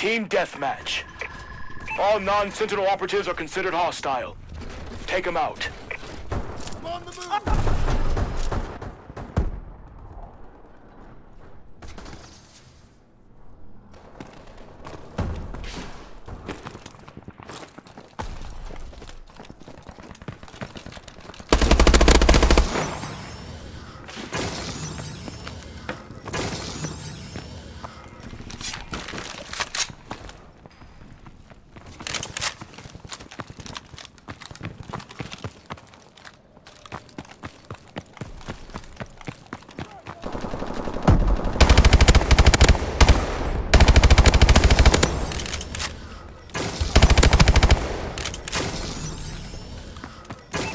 Team Deathmatch. All non-Sentinel operatives are considered hostile. Take them out.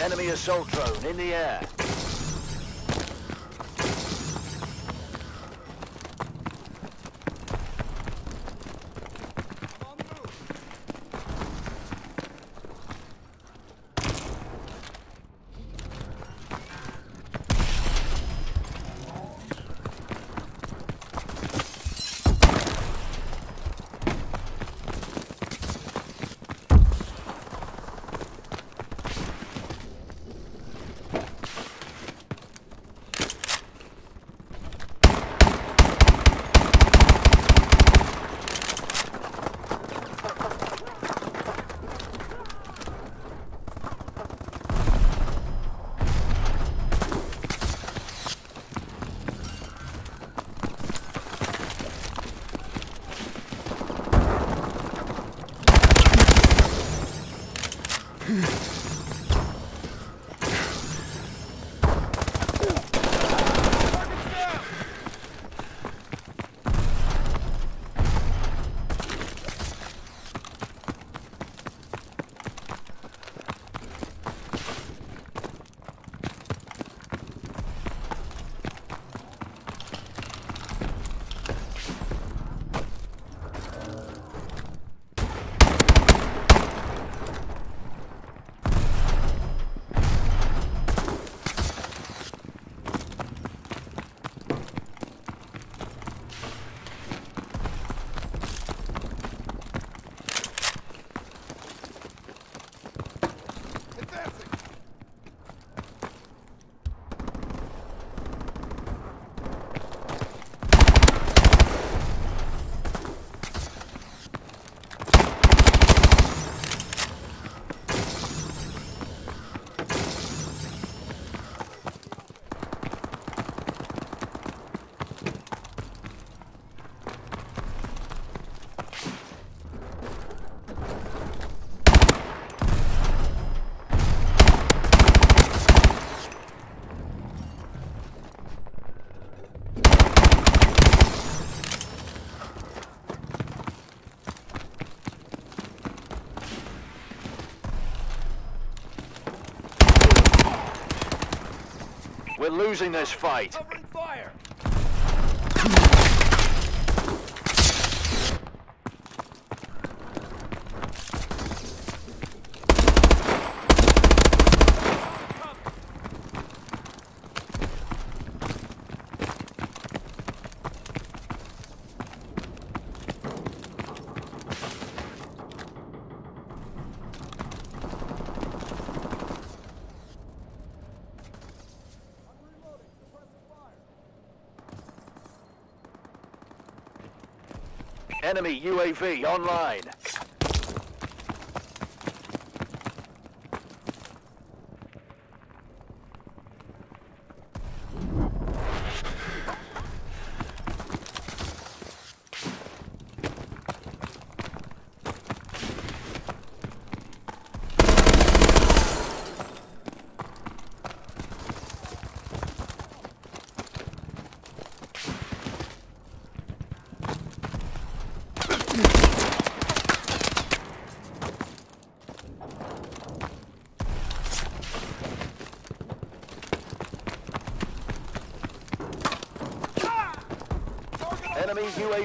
Enemy assault drone in the air. Losing this fight. Enemy UAV online.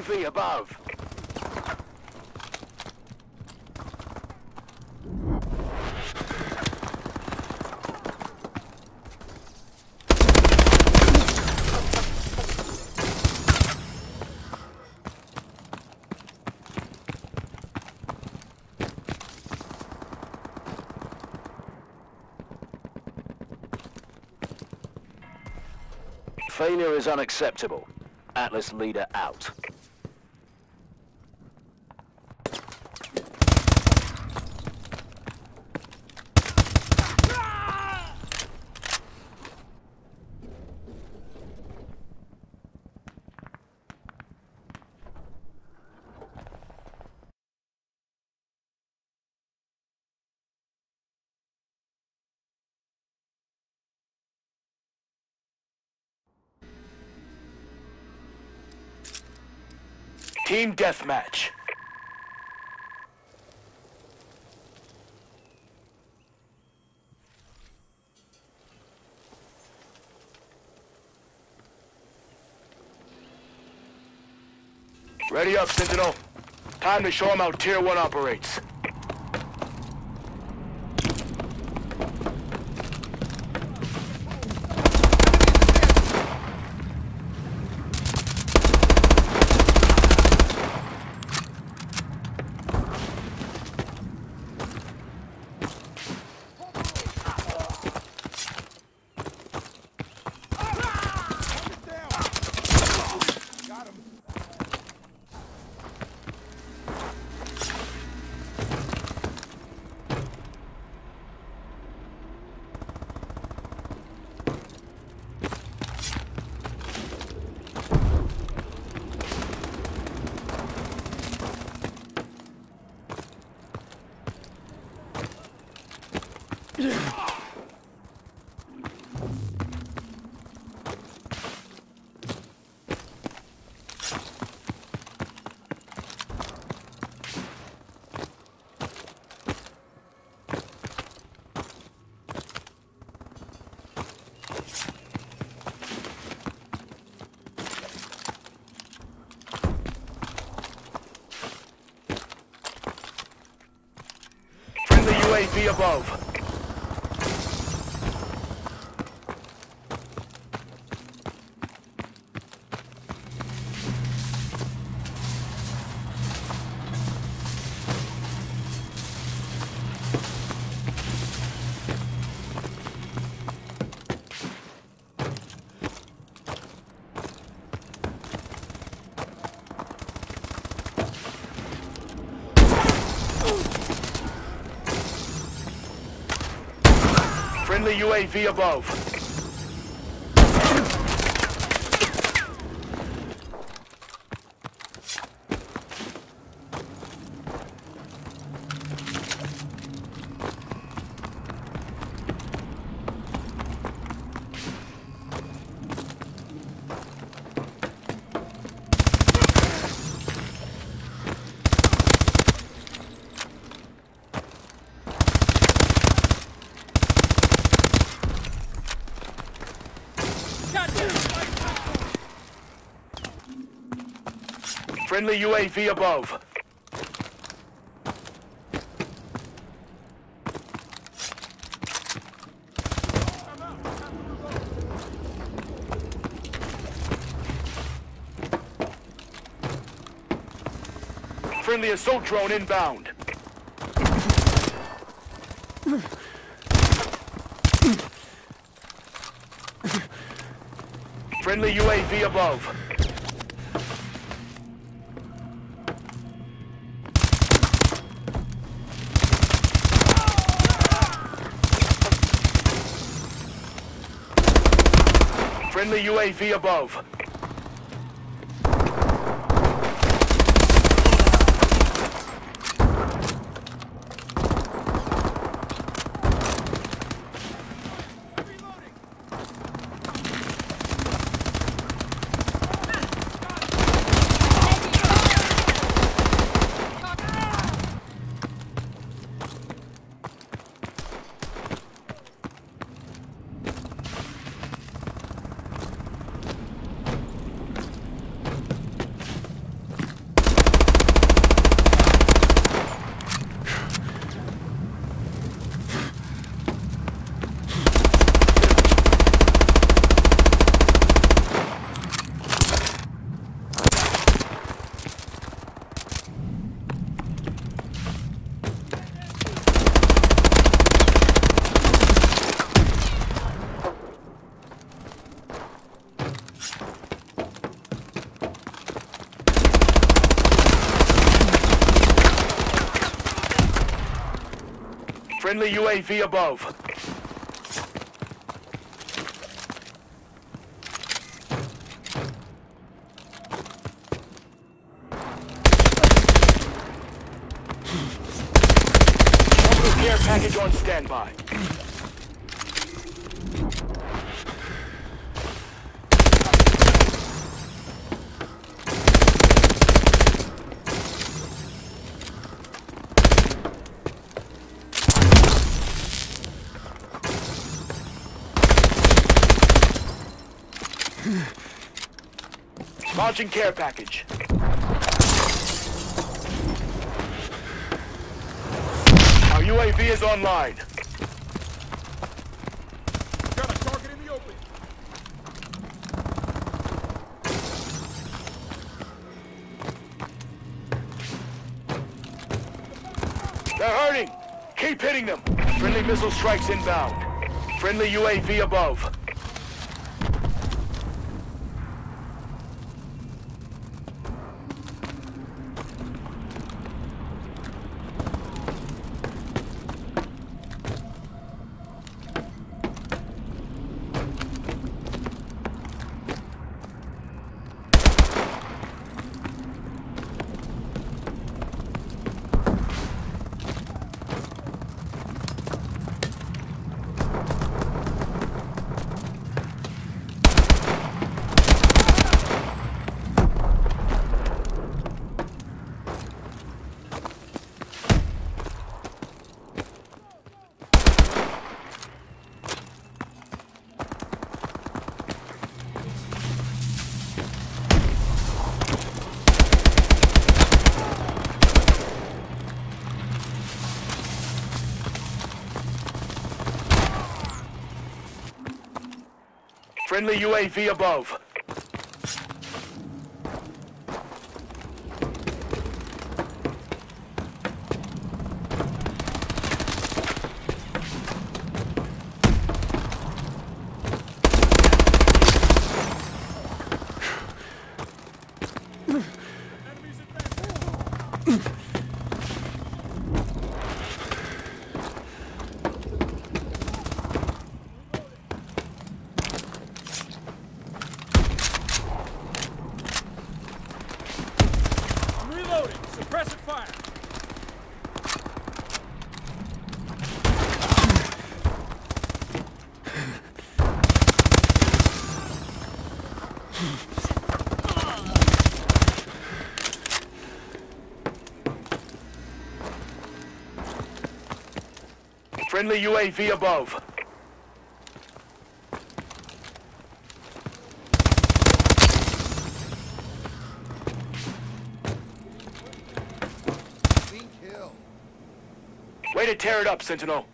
UAV above. Failure is unacceptable. Atlas leader out. Team deathmatch. Ready up, Sentinel. Time to show them how Tier 1 operates. Above. Friendly UAV above. Friendly UAV above. Friendly assault drone inbound. Friendly UAV above. Friendly UAV above. UAV above. Care package on standby. Launching care package. Our UAV is online. Got a target in the open. They're hurting. Keep hitting them. Friendly missile strikes inbound. Friendly UAV above. Friendly UAV above. Friendly UAV above. Way to tear it up, Sentinel.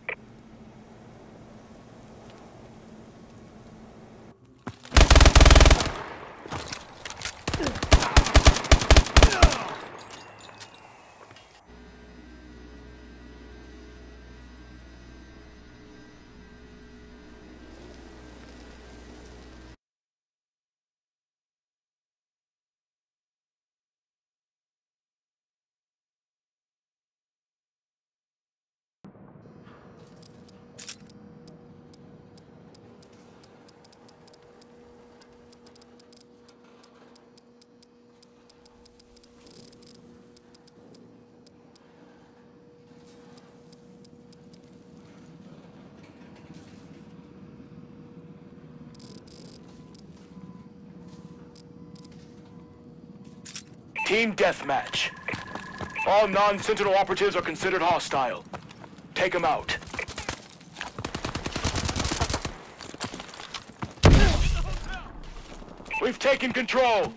Team deathmatch. All non-Sentinel operatives are considered hostile. Take them out. We've taken control.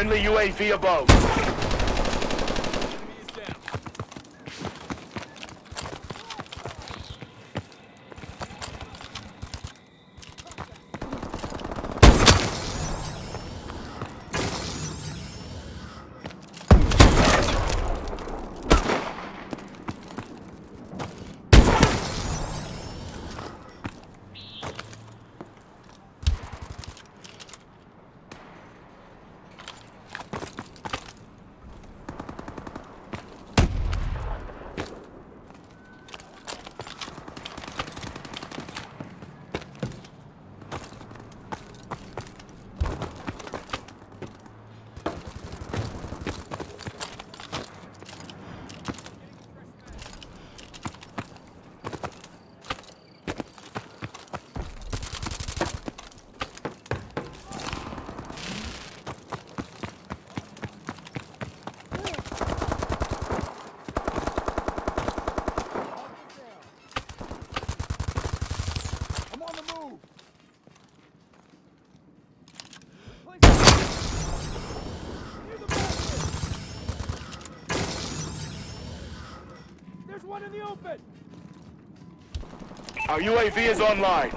Friendly UAV above. Our UAV is online.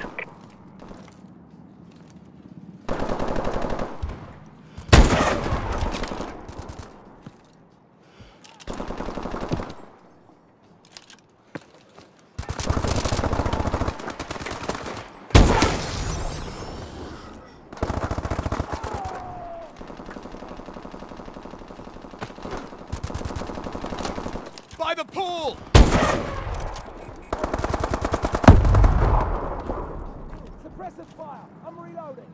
By the pool. Suppressive fire. I'm reloading.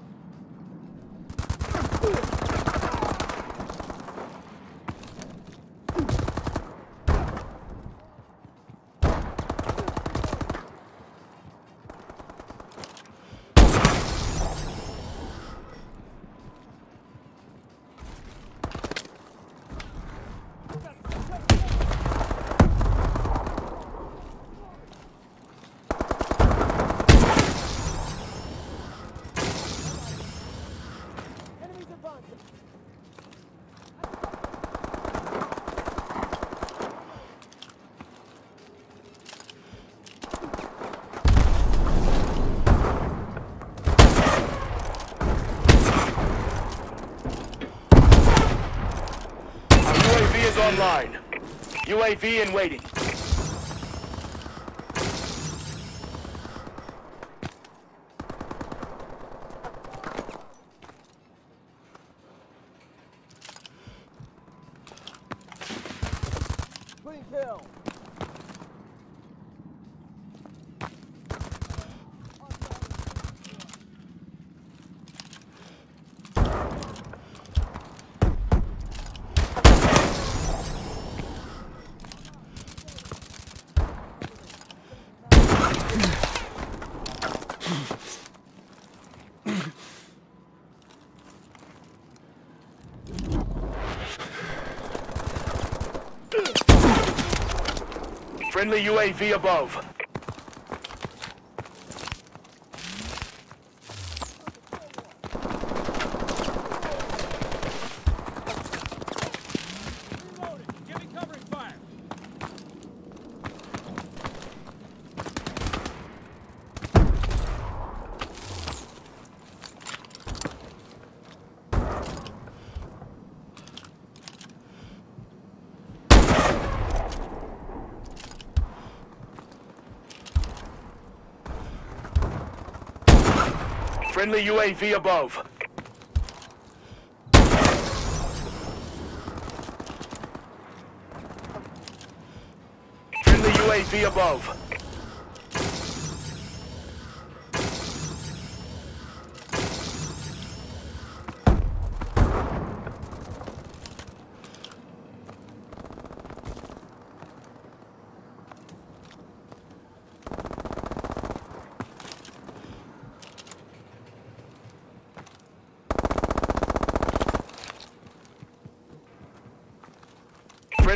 Enemies advancing. Our UAV is online. UAV in waiting. Friendly UAV above. Friendly UAV above. Friendly UAV above.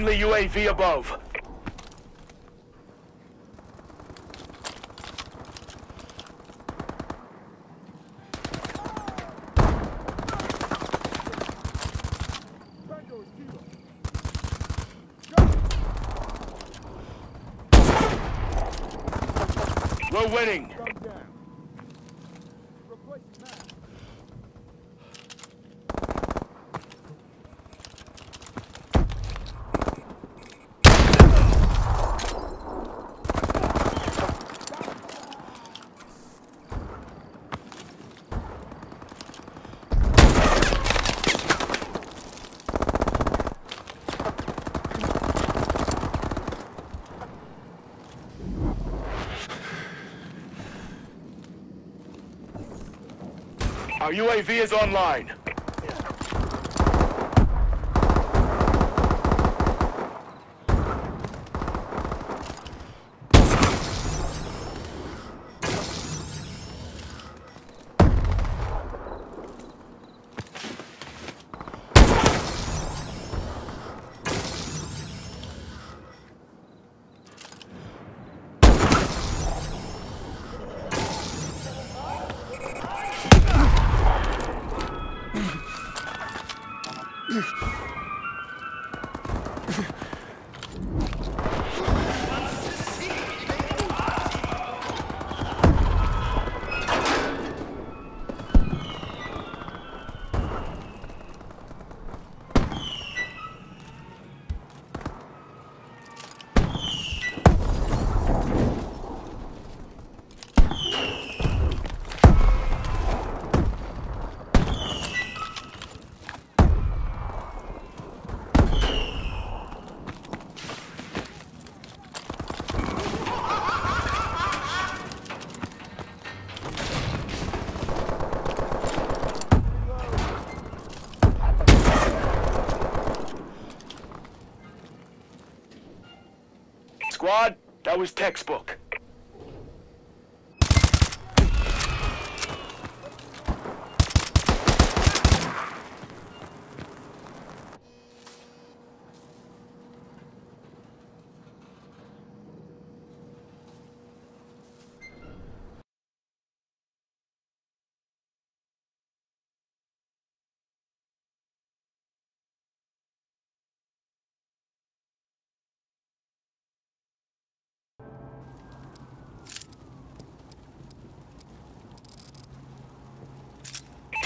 Friendly UAV above. Our UAV is online. Was textbook.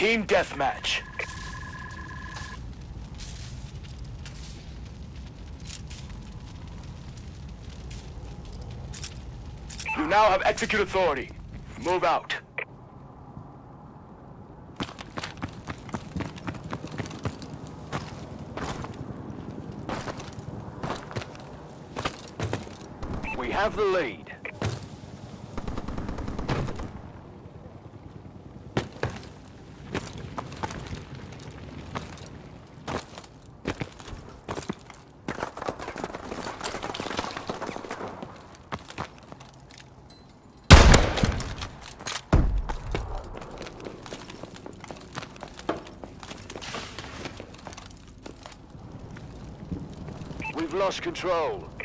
Team deathmatch. You now have execute authority. Move out. We have the lead. We've lost control.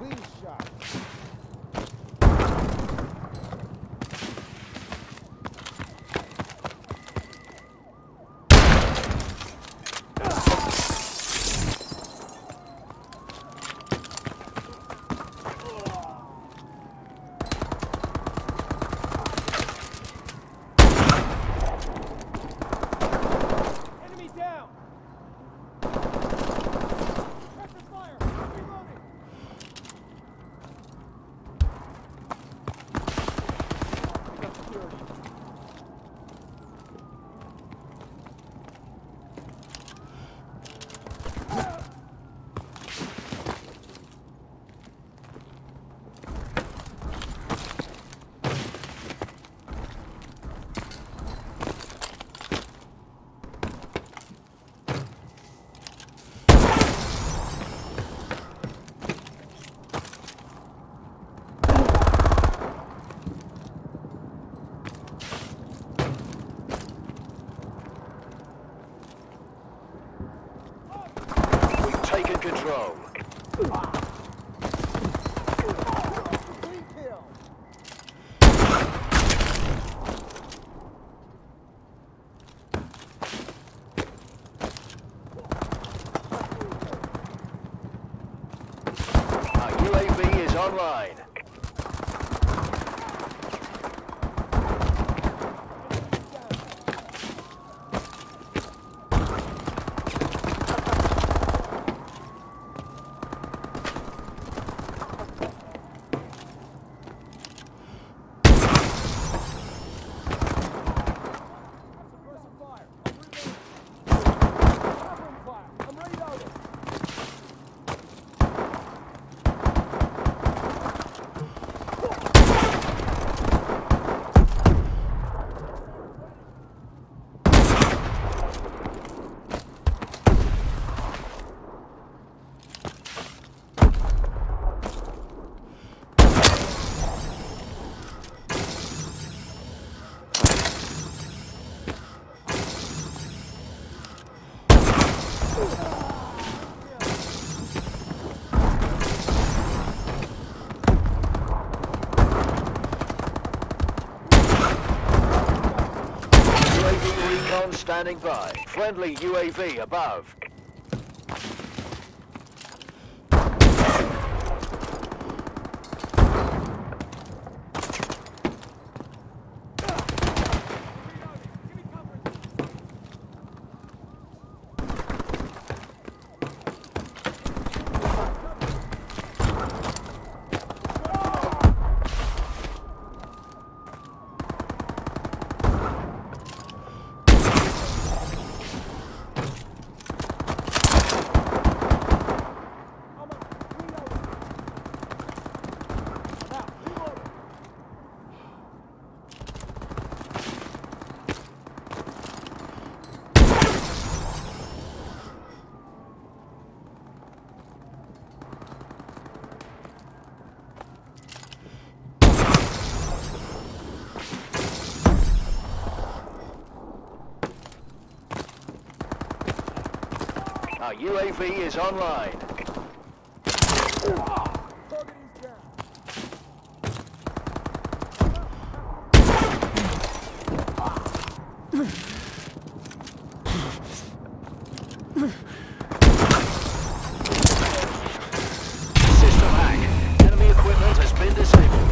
clean shot. Standing by. Friendly UAV above. UAV is online. Target is down. System hack. Enemy equipment has been disabled.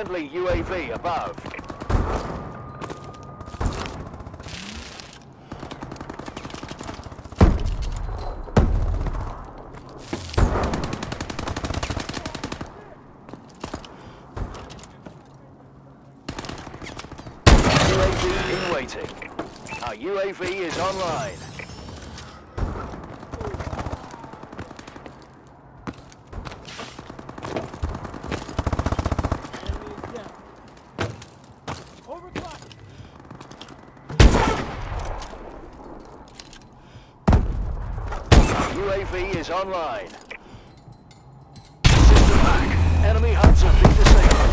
Friendly UAV above. UAV in waiting. Our UAV is online. Enemy is down. Overclock. UAV online. System hack. Enemy hunts have disabled.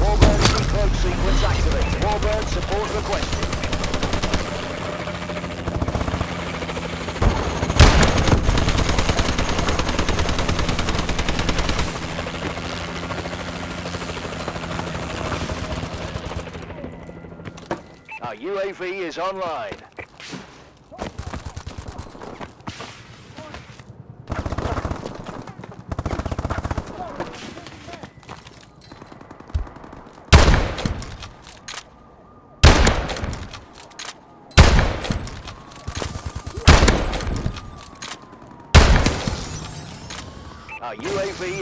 Warbird decloak sequence activated. Warbird support requested. Our UAV is online. Our UAV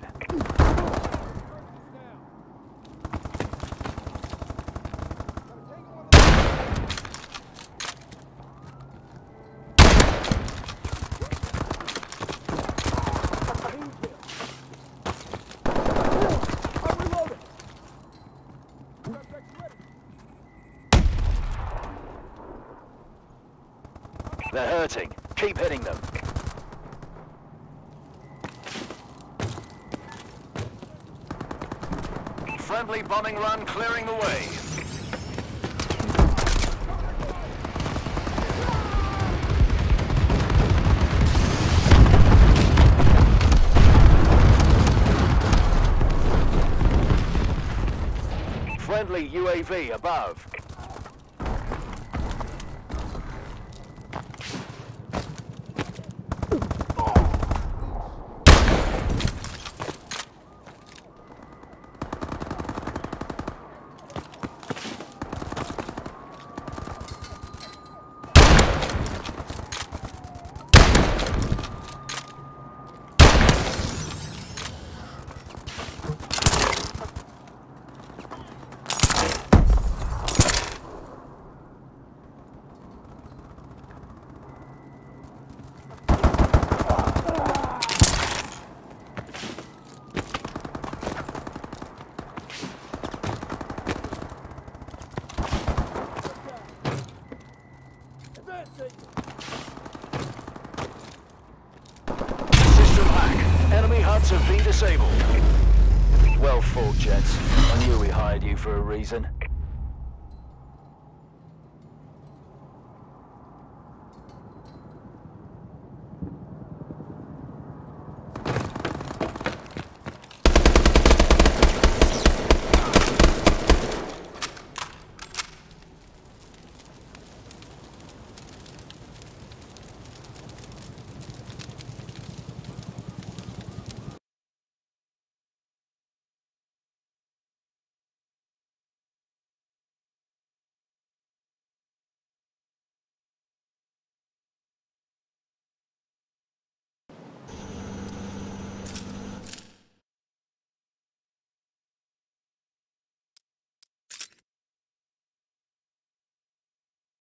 They're hurting. Keep hitting them. Friendly bombing run clearing the way. Friendly UAV above. Disabled. Well fought, gents. I knew we hired you for a reason.